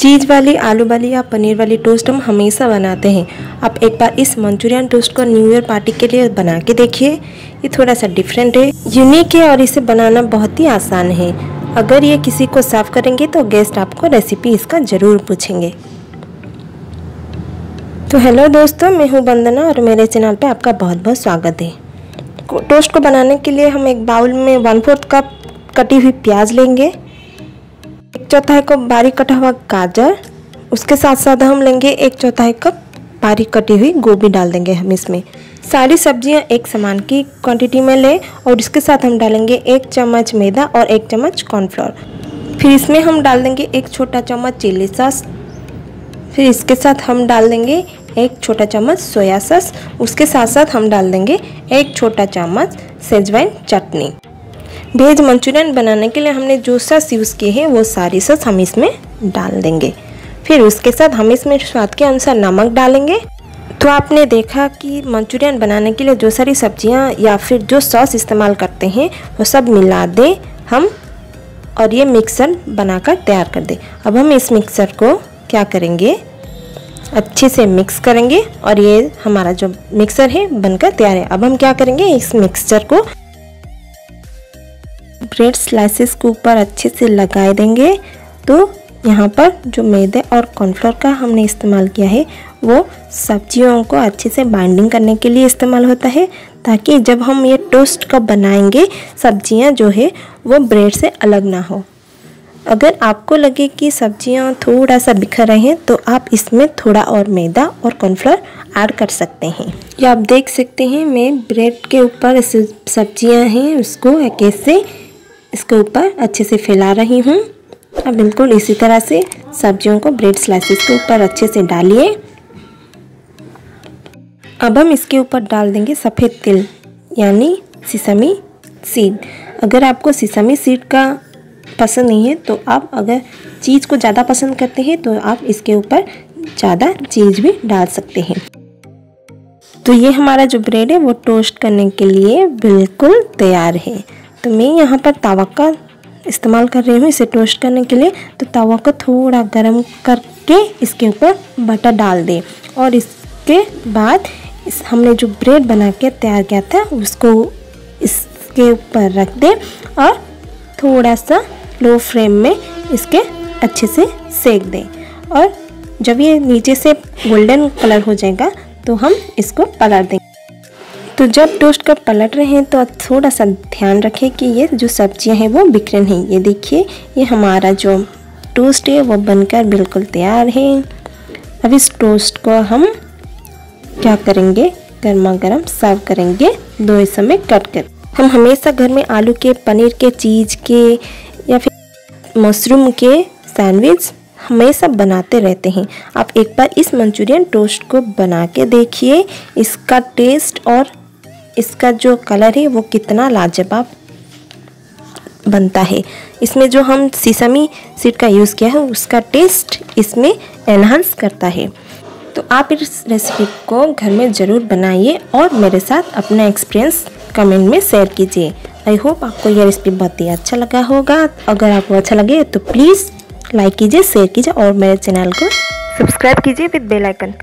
चीज़ वाली, आलू वाली या पनीर वाली टोस्ट हम हमेशा बनाते हैं। आप एक बार इस मंचूरियन टोस्ट को न्यू ईयर पार्टी के लिए बना के देखिए। ये थोड़ा सा डिफरेंट है। यूनिक है और इसे बनाना बहुत ही आसान है। अगर ये किसी को सर्व करेंगे तो गेस्ट आपको रेसिपी इसका ज़रूर पूछेंगे। तो हेलो दोस्तों, मैं हूँ वंदना और मेरे चैनल पे आपका बहुत बहुत स्वागत है। टोस्ट को बनाने के लिए हम एक बाउल में वन फोर्थ कप कटी हुई प्याज लेंगे। चौथाई कप बारीक कटा हुआ गाजर। उसके साथ साथ हम लेंगे एक चौथाई कप बारीक कटी हुई गोभी डाल देंगे हम इसमें। सारी सब्ज़ियाँ एक समान की क्वांटिटी में लें और इसके साथ हम डालेंगे एक चम्मच मैदा और एक चम्मच कॉर्नफ्लोर फिर इसमें हम डाल देंगे एक छोटा चम्मच चिल्ली सॉस फिर इसके साथ हम डाल देंगे एक छोटा चम्मच सोया सॉस उसके साथ साथ हम डाल देंगे एक छोटा चम्मच सेजवाइन चटनी। वेज मंचूरियन बनाने के लिए हमने जो सस यूज़ किए हैं, वो सारी सस हम इसमें डाल देंगे। फिर उसके साथ हम इसमें स्वाद के अनुसार नमक डालेंगे। तो आपने देखा कि मंचूरियन बनाने के लिए जो सारी सब्ज़ियाँ या फिर जो सॉस इस्तेमाल करते हैं, वो सब मिला दें हम और ये मिक्सर बनाकर तैयार कर दें। अब हम इस मिक्सर को क्या करेंगे? अच्छे से मिक्स करेंगे और ये हमारा जो मिक्सर है, बनकर तैयार है। अब हम क्या करेंगे? इस मिक्सचर को ब्रेड स्लाइसेस के ऊपर अच्छे से लगाए देंगे। तो यहाँ पर जो मैदे और कॉर्नफ्लोर का हमने इस्तेमाल किया है, वो सब्जियों को अच्छे से बाइंडिंग करने के लिए इस्तेमाल होता है, ताकि जब हम ये टोस्ट का बनाएँगे, सब्ज़ियाँ जो है, वो ब्रेड से अलग ना हो। अगर आपको लगे कि सब्ज़ियाँ थोड़ा सा बिखर रहे हैं तो आप इसमें थोड़ा और मैदा और कॉर्नफ्लोर ऐड कर सकते हैं। ये आप देख सकते हैं, मैं ब्रेड के ऊपर सब्ज़ियाँ हैं, उसको कैसे इसके ऊपर अच्छे से फैला रही हूँ। अब बिल्कुल इसी तरह से सब्जियों को ब्रेड स्लाइसेस के ऊपर अच्छे से डालिए। अब हम इसके ऊपर डाल देंगे सफ़ेद तिल, यानी सिसमी सीड अगर आपको सिसमी सीड का पसंद नहीं है तो आप अगर चीज़ को ज़्यादा पसंद करते हैं तो आप इसके ऊपर ज़्यादा चीज़ भी डाल सकते हैं। तो ये हमारा जो ब्रेड है, वो टोस्ट करने के लिए बिल्कुल तैयार है। तो मैं यहाँ पर तवा का इस्तेमाल कर रही हूँ इसे टोस्ट करने के लिए। तो तवा को थोड़ा गर्म करके इसके ऊपर बटर डाल दें। और इसके बाद इस हमने जो ब्रेड बना के तैयार किया था, उसको इसके ऊपर रख दें और थोड़ा सा लो फ्लेम में इसके अच्छे से सेक दें। और जब ये नीचे से गोल्डन कलर हो जाएगा तो हम इसको पलट देंगे तो जब टोस्ट का पलट रहे हैं तो थोड़ा सा ध्यान रखें कि ये जो सब्ज़ियाँ हैं, वो बिखरे नहीं। ये देखिए, ये हमारा जो टोस्ट है, वो बनकर बिल्कुल तैयार है। अब इस टोस्ट को हम क्या करेंगे? गर्मा गर्म सर्व करेंगे। दो हिस्सों में कट कर। हम हमेशा घर में आलू के, पनीर के, चीज़ के या फिर मशरूम के सैंडविच हमेशा बनाते रहते हैं। आप एक बार इस मंचूरियन टोस्ट को बना के देखिए। इसका टेस्ट और इसका जो कलर है, वो कितना लाजवाब बनता है। इसमें जो हम सीसमी सीड का यूज़ किया है, उसका टेस्ट इसमें एनहांस करता है। तो आप इस रेसिपी को घर में ज़रूर बनाइए और मेरे साथ अपना एक्सपीरियंस कमेंट में शेयर कीजिए। आई होप आपको यह रेसिपी बहुत ही अच्छा लगा होगा। अगर आपको अच्छा लगे तो प्लीज़ लाइक कीजिए शेयर कीजिए और मेरे चैनल को सब्सक्राइब कीजिए विद बेल आइकन